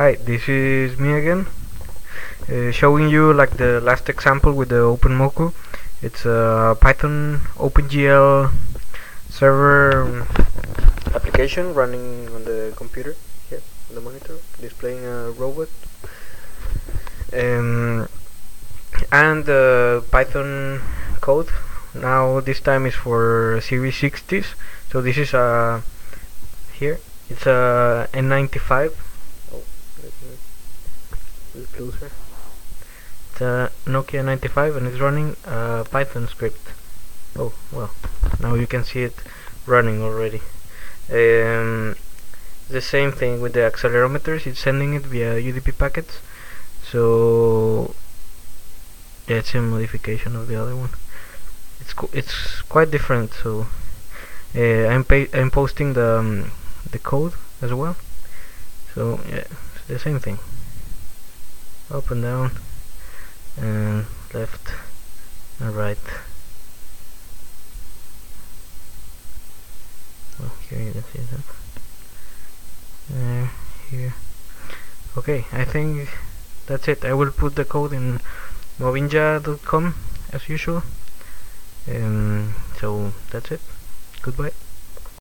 Hi, this is me again, uh, showing you like the last example with the OpenMoko. It's a Python OpenGL server um, application running on the computer here on the monitor, displaying a robot. Um, and the Python code now this time is for Series 60s. So this is a here. It's a N95 Oh, let me look closer. It's a Nokia 95 and it's running a Python script. Oh, well, now you can see it running already. Um, the same thing with the accelerometers, it's sending it via UDP packets. So, yeah, it's a modification of the other one. It's it's quite different. So, uh, I'm I'm posting the um, the code as well so yeah it's the same thing up and down and left and right. Well here you can see that. There here. Okay I think that's it. I will put the code in mobinja.com as usual. Um, so that's it. Goodbye